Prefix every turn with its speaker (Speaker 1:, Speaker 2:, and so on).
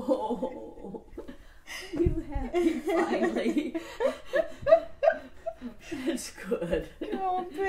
Speaker 1: Oh, you happy finally? That's good.
Speaker 2: Come on, Bill.